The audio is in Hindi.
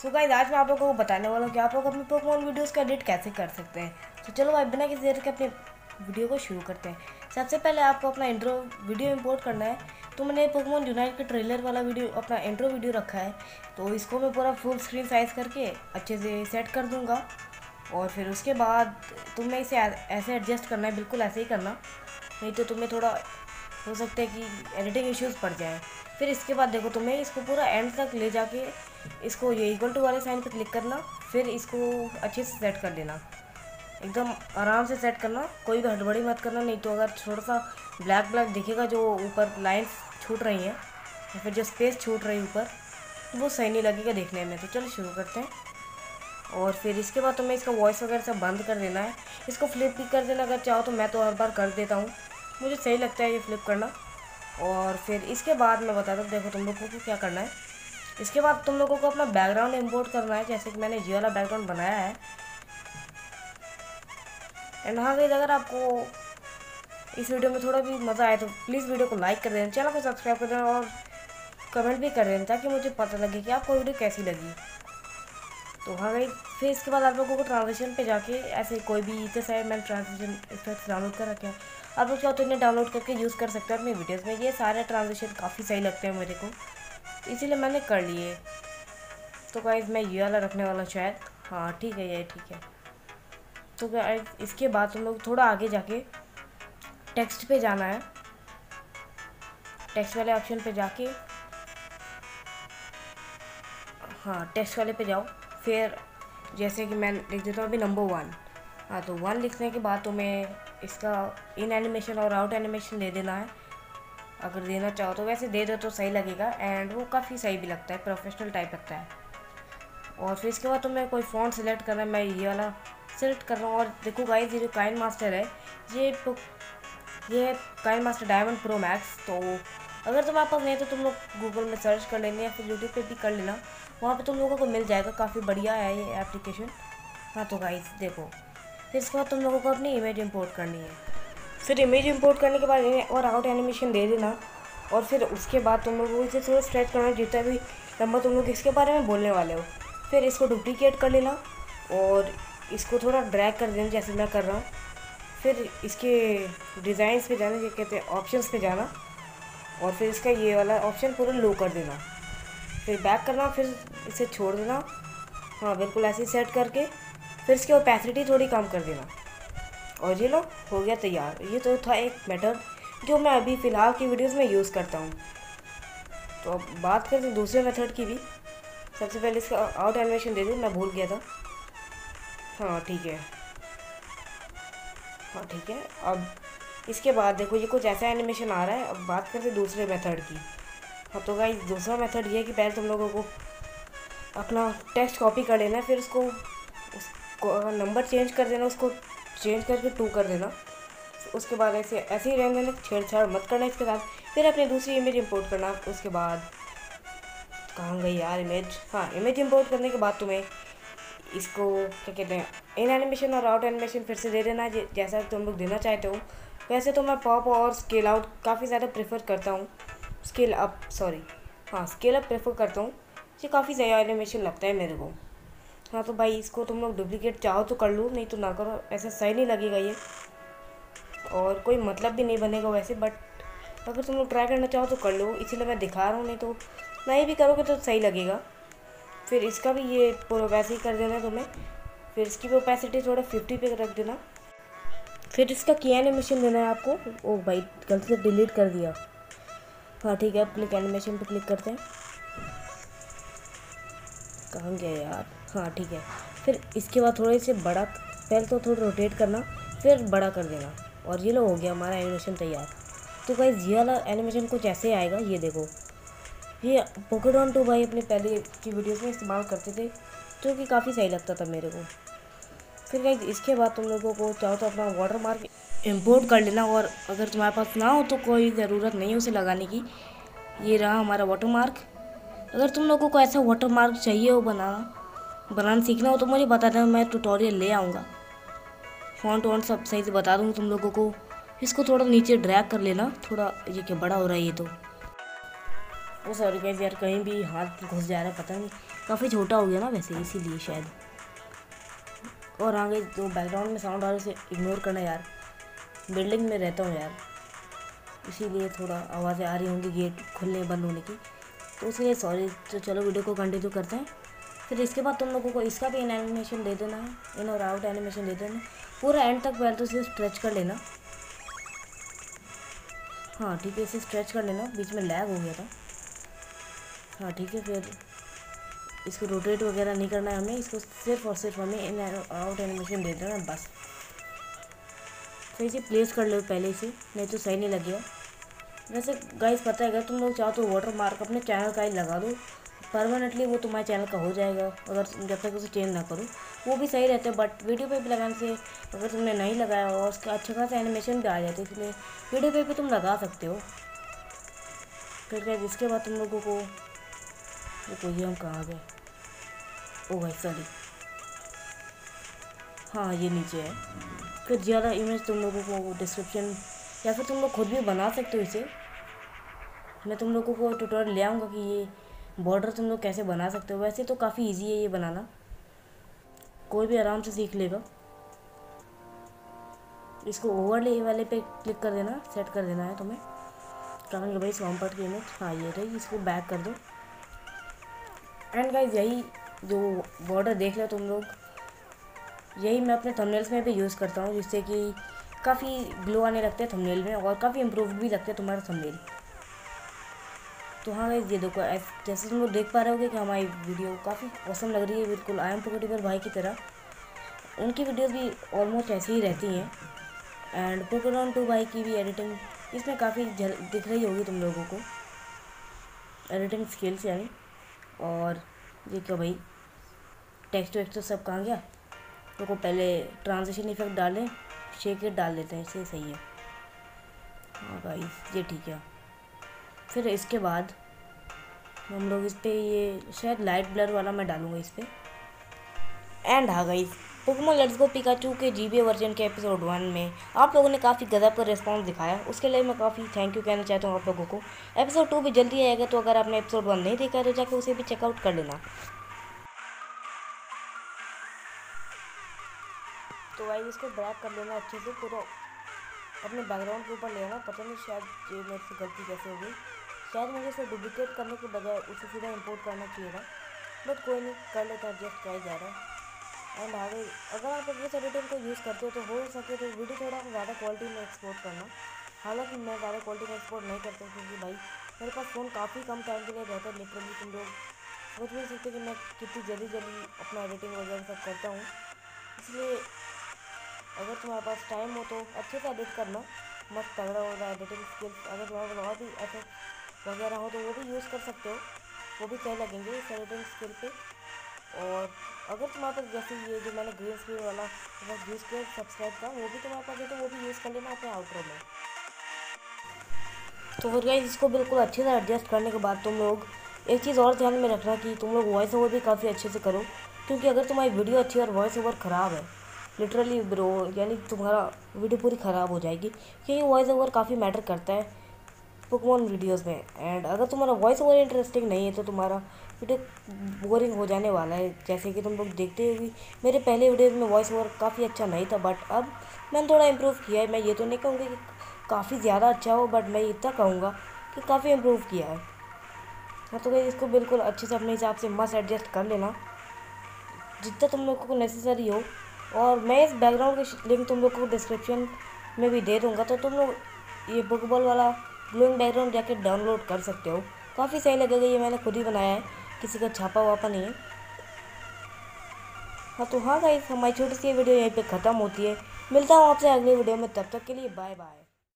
सो गाइस आज मैं आप लोगों को बताने वाला हूँ कि आप लोग अपने पोकेमोन वीडियोस का एडिट कैसे कर सकते हैं। तो so चलो भाई, बिना किसी देर के अपने वीडियो को शुरू करते हैं। सबसे पहले आपको अपना इंट्रो वीडियो इंपोर्ट करना है। तो मैंने पोकेमोन यूनाइट के ट्रेलर वाला वीडियो अपना इंट्रो वीडियो रखा है। तो इसको मैं पूरा फुल स्क्रीन साइज़ करके अच्छे से सेट कर दूँगा। और फिर उसके बाद तुम्हें इसे ऐसे एडजस्ट करना है, बिल्कुल ऐसे ही करना। नहीं तो तुम्हें थोड़ा हो सकता है कि एडिटिंग इश्यूज़ पड़ जाए। फिर इसके बाद देखो, तुम्हें इसको पूरा एंड तक ले जाके इसको ये इक्वल टू वाले साइन पर क्लिक करना, फिर इसको अच्छे से सेट कर लेना। एकदम आराम से सेट करना, कोई भी हड़बड़ी मत करना, नहीं तो अगर थोड़ा सा ब्लैक ब्लैक दिखेगा जो ऊपर लाइन्स छूट रही हैं, या फिर जो स्पेस छूट रही है ऊपर तो वो सही नहीं लगेगा देखने में। तो चलो शुरू करते हैं। और फिर इसके बाद तुम्हें इसका वॉइस वगैरह सब बंद कर देना है। इसको फ्लिप भी कर देना, अगर चाहो तो मैं तो हर बार कर देता हूँ। मुझे सही लगता है ये फ्लिप करना। और फिर इसके बाद मैं बता दूँ देखो तुम लोगों को क्या करना है। इसके बाद तुम लोगों को अपना बैकग्राउंड इंपोर्ट करना है, जैसे कि मैंने जी वाला बैकग्राउंड बनाया है। एंड हाँ गई अगर आपको इस वीडियो में थोड़ा भी मज़ा आए तो प्लीज़ वीडियो को लाइक कर देना चैनल को सब्सक्राइब कर देना और कमेंट भी कर देना, ताकि मुझे पता लगे कि आपको वीडियो कैसी लगी। तो हाँ गई फिर इसके बाद आप लोगों को ट्रांजेक्शन पे जाके ऐसे कोई भी इतने सारे मैंने ट्रांजेक्शन इफेक्ट्स डाउनलोड कर रखे हैं। आप लोग चाहो तो इन्हें डाउनलोड करके यूज़ कर सकते हैं अपनी वीडियोज़ में, ये सारे ट्रांजेक्शन काफ़ी सही लगते हैं मेरे को। इसीलिए मैंने कर लिए। तो गाइज़ मैं ये वाला रखने वाला शायद। हाँ ठीक है, ये ठीक है। तो गाइज़ इसके बाद तुम लोग थोड़ा आगे जाके टेक्स्ट पे जाना है। टेक्स्ट वाले ऑप्शन पे जाके हाँ टेक्स्ट वाले पे जाओ। फिर जैसे कि मैं लिख देता हूँ अभी नंबर वन हाँ तो वन लिखने के बाद तुम्हें इसका इन एनिमेशन और आउट एनिमेशन दे देना है। अगर देना चाहो तो वैसे दे दो तो सही लगेगा एंड वो काफ़ी सही भी लगता है प्रोफेशनल टाइप लगता है। और फिर इसके बाद तुम्हें कोई फ़ॉन्ट सेलेक्ट करना है, मैं ये वाला सेलेक्ट कर रहा हूँ। और देखो गाइस ये जो काइन मास्टर है, ये ये है Kine master diamond pro max तो अगर तुम्हारे पास नहीं तो तुम लोग गूगल में सर्च कर लेंगे या फिर यूट्यूब पे भी कर लेना। वहाँ पे तुम लोगों को मिल जाएगा, काफ़ी बढ़िया है ये एप्लीकेशन हाँ तो गाइज़ देखो। फिर इसके बाद तुम लोगों को अपनी इमेज इंपोर्ट करनी है। फिर इमेज इंपोर्ट करने के बाद इन्हें और आउट एनिमेशन दे देना। और फिर उसके बाद तुम लोगों इसे थोड़ा स्ट्रेच करना, जितना भी नंबर तुम लोग इसके बारे में बोलने वाले हो। फिर इसको डुप्लीकेट कर लेना और इसको थोड़ा ड्रैग कर देना, जैसे मैं कर रहा हूँ। फिर इसके डिज़ाइंस पे जाना, क्या कहते हैं ऑप्शंस पे जाना। और फिर इसका ये वाला ऑप्शन पूरा लो कर देना। फिर बैक करना, फिर इसे छोड़ देना। हाँ बिल्कुल ऐसे सेट करके। फिर इसकी ओपेसिटी थोड़ी कम कर देना। और ये लो, हो गया तैयार। ये तो था एक मेथड जो मैं अभी फ़िलहाल की वीडियोस में यूज़ करता हूँ। तो अब बात करते हैं दूसरे मेथड की भी। सबसे पहले इसका आउट एनिमेशन दे दूँ, मैं भूल गया था। हाँ ठीक है। हाँ ठीक है। अब इसके बाद देखो, ये कुछ ऐसा एनिमेशन आ रहा है। अब बात करते दूसरे मेथड की। हाँ तो गाइस दूसरा मेथड ये है कि पहले तुम लोगों को अपना टेक्स्ट कॉपी कर लेना है फिर उसको उसको नंबर चेंज कर देना, उसको चेंज करके टू कर देना। उसके बाद ऐसे ऐसे ही रहने देना, छेड़छाड़ मत करना इसके साथ। फिर अपनी दूसरी इमेज इंपोर्ट करना, उसके बाद कहाँ गई यार इमेज हाँ इमेज इंपोर्ट करने के बाद तुम्हें इसको, क्या कहते हैं इन एनिमेशन और आउट एनिमेशन फिर से दे देना जैसा तुम लोग देना चाहते हो। वैसे तो मैं पॉप और स्केल आउट काफ़ी ज़्यादा प्रेफर करता हूँ। स्केल अप सॉरी हाँ स्केल अप प्रेफर करता हूँ। ये काफ़ी सही एनिमेशन लगता है मेरे को। हाँ तो भाई इसको तुम लोग डुप्लीकेट चाहो तो कर लो, नहीं तो ना करो, ऐसा सही नहीं लगेगा ये। और कोई मतलब भी नहीं बनेगा वैसे बट अगर तुम लोग ट्राई करना चाहो तो कर लो, इसीलिए मैं दिखा रहा हूँ, नहीं तो नहीं भी करोगे तो सही लगेगा। फिर इसका भी ये पूरा वैसे ही कर देना तुम्हें। फिर इसकी ओपेसिटी थोड़ा फिफ्टी पे रख देना। फिर इसका की एनिमेशन देना है आपको। ओ भाई, गलती से डिलीट कर दिया। हाँ ठीक है क्लिक एनिमेशन पे क्लिक करते हैं। कहाँ गया यार? हाँ ठीक है। फिर इसके बाद थोड़े से बड़ा पहले तो थोड़ा रोटेट करना, फिर बड़ा कर देना। और ये लो, हो गया हमारा एनिमेशन तैयार। तो भाई ये वाला एनिमेशन कुछ ऐसे ही आएगा, ये देखो। ये पोकेडॉन टू भाई अपने पहले की वीडियोस में इस्तेमाल करते थे, जो कि काफ़ी सही लगता था मेरे को। फिर भाई इसके बाद तुम लोगों को चाहो तो अपना वाटर मार्क इम्पोर्ट कर लेना, और अगर तुम्हारे पास ना हो तो कोई ज़रूरत नहीं है उसे लगाने की। ये रहा हमारा वाटर मार्क अगर तुम लोगों को ऐसा वाटर मार्क चाहिए हो बनाना बनाना सीखना हो तो मुझे बता देना, मैं ट्यूटोरियल ले आऊँगा। फ़ॉन्ट वॉन्ट सब सही से बता दूँगा तुम लोगों को। इसको थोड़ा नीचे ड्रैग कर लेना, थोड़ा ये क्या बड़ा हो रहा है ये तो। वो सॉरी गाइस यार कहीं भी हाथ घुस जा रहा है, पता नहीं। काफ़ी छोटा हो गया ना वैसे, इसीलिए शायद। और आगे जो बैकग्राउंड में साउंड आ रहा है, उसे इग्नोर करना यार। बिल्डिंग में रहता हूँ यार। इसीलिए थोड़ा आवाज़ें आ रही होंगी गेट खुलने बंद होने की। तो इसलिए सॉरी तो चलो वीडियो को कंटिन्यू करते हैं। फिर इसके बाद तुम लोगों को इसका भी इन एनिमेशन दे देना है इन और आउट एनिमेशन दे देना पूरा एंड तक पहले तो इसे स्ट्रेच कर लेना। हाँ ठीक है, इसे स्ट्रेच कर लेना, बीच में लैग हो गया था। हाँ ठीक है, फिर इसको रोटेट वगैरह नहीं करना है हमें, इसको सिर्फ़ और सिर्फ़ हमें इन आउट एनिमेशन दे देना बस। तो इसे प्लेस कर लो पहले इसे, नहीं तो सही नहीं लगेगा। वैसे गाइस पता है, अगर तुम लोग चाहो तो वाटर मार्क अपने चैनल का ही लगा दो। परमानेंटली वो तुम्हारे चैनल का हो जाएगा, अगर जब तक उसे चेंज ना करो। वो भी सही रहते बट वीडियो पे भी लगाने से अगर तुमने नहीं लगाया और उसका अच्छा खासा एनिमेशन भी आ जाता है इसलिए वीडियो पे भी तुम लगा सकते हो। फिर क्या, जिसके बाद तुम लोगों को कोई हम कहाँ गए? ओ भाई सॉरी हाँ ये नीचे है। फिर ज़्यादा इमेज तुम लोगों को डिस्क्रिप्शन या फिर तुम लोग खुद भी बना सकते हो इसे। मैं तुम लोगों को ट्यूटोरियल ले आऊँगा कि ये बॉर्डर तुम लोग कैसे बना सकते हो? वैसे तो काफ़ी इजी है ये बनाना। कोई भी आराम से सीख लेगा। इसको ओवरले वाले पे क्लिक कर देना सेट कर देना है तुम्हें। कहेंगे भाई? स्वम्पट की इमेज हाँ ये रही, इसको बैक कर दो। एंड गाइज़ यही जो बॉर्डर देख लो तुम लोग, यही मैं अपने थंबनेल्स में भी यूज़ करता हूँ, जिससे कि काफ़ी ग्लो आने लगते हैं थंबनेल में और काफ़ी इम्प्रूव भी लगते हैं तुम्हारा थंबनेल तो हाँ भाई ये देखो जैसे तुम लोग देख पा रहे हो कि हमारी वीडियो काफ़ी औसम लग रही है, बिल्कुल आई एम पोकेटिवर भाई की तरह। उनकी वीडियोस भी ऑलमोस्ट ऐसी ही रहती हैं। एंड पोकेडॉन टू भाई की भी एडिटिंग इसमें काफ़ी दिख रही होगी तुम लोगों को। एडिटिंग स्किल्स यानी। और ये देखो भाई टेक्स्ट वेक्स्ट तो सब कहाँ गया? तो को पहले ट्रांजिशन इफ़ेक्ट डालें शेक डाल देते हैं, इससे सही है। हाँ भाई, ये ठीक है। फिर इसके बाद हम लोग इस पर ये शायद लाइट ब्लर वाला मैं डालूँगा इस पर एंड हाँ गई पोकेमोन लेट्स गो पिकाचू के जी वर्जन के एपिसोड वन में आप लोगों ने काफ़ी गजब का रिस्पॉन्स दिखाया। उसके लिए मैं काफ़ी थैंक यू कहना चाहता हूँ आप लोगों को। एपिसोड टू भी जल्दी आएगा तो अगर आपने एपिसोड वन नहीं देखा तो जाकर उसे भी चेकआउट कर लेना। तो भाई इसको ब्रैक कर लेना अच्छे से, पूरा अपने बैकग्राउंड के ऊपर लेना पता नहीं शायद ये मेरे से गलती कैसे हो गई। शायद मुझे इसे डुप्लीकेट करने के बजाय उसे सीधा इंपोर्ट करना चाहिए था। बट कोई नहीं, कर लेता एडजस्ट किया जा रहा है। एंड आगे, अगर आप इस एडिटिंग को यूज़ करते हो तो हो सके तो वीडियो थोड़ा ज़्यादा क्वालिटी में एक्सपोर्ट करना। हालाँकि मैं ज़्यादा क्वालिटी में एक्सपोर्ट नहीं करता क्योंकि भाई, मेरे पास फ़ोन काफ़ी कम टाइम के लिए रहता है लिटरली तुम लोग सोच नहीं सकते कि मैं कितनी जल्दी जल्दी अपना एडिटिंग वगैरह सब करता हूँ। इसलिए, अगर तुम्हारे पास टाइम हो तो अच्छे से एडिट करना। मस्त तगड़ा होगा एडिटिंग स्किल्स अगर तुम्हारे पास और भी वगैरह हो तो वो भी यूज़ कर सकते हो। वो भी सही लगेंगे इस एडिटिंग स्किल पे। और अगर तुम्हारे पास जैसे ये जो मैंने ग्रीन स्क्रीन वाला यूज़ किया सब्सक्राइब का, वो भी तुम्हारे पास है तो वो भी यूज़ कर लेना अपने आउटरो में। तो फिर गई इसको बिल्कुल अच्छे से एडजस्ट करने के बाद तुम लोग एक चीज़ और ध्यान में रखना कि तुम लोग वॉइस ओवर भी काफ़ी अच्छे से करो, क्योंकि अगर तुम्हारी वीडियो अच्छी है और वॉइस ओवर ख़राब है लिटरली ब्रो यानी तुम्हारा वीडियो पूरी ख़राब हो जाएगी। क्योंकि वॉइस ओवर काफ़ी मैटर करता है। पोकमोन वीडियोस में। एंड अगर तुम्हारा वॉइस ओवर इंटरेस्टिंग नहीं है तो तुम्हारा वीडियो बोरिंग हो जाने वाला है। जैसे कि तुम लोग देखते हुए मेरे पहले वीडियोस में वॉइस ओवर काफ़ी अच्छा नहीं था बट अब मैंने थोड़ा इम्प्रूव किया है। मैं ये तो नहीं कहूँगी कि काफ़ी ज़्यादा अच्छा हो बट मैं इतना कहूँगा कि काफ़ी इम्प्रूव किया है। हाँ तो इसको बिल्कुल अच्छे से अपने हिसाब से मस्त एडजस्ट कर लेना। जितना तुम लोगों को नेसेसरी हो। और मैं इस बैकग्राउंड की लिंक तुम लोग को डिस्क्रिप्शन में भी दे दूँगा। तो तुम लोग ये बुकबॉल वाला ग्लोइंग बैकग्राउंड जाके डाउनलोड कर सकते हो। काफ़ी सही लगेगा ये, मैंने खुद ही बनाया है। किसी का छापा वापा नहीं है। हाँ तो हाँ गाइस हमारी छोटी सी वीडियो यहीं पे ख़त्म होती है। मिलता हूँ आपसे अगले वीडियो में, तब तक के लिए बाय बाय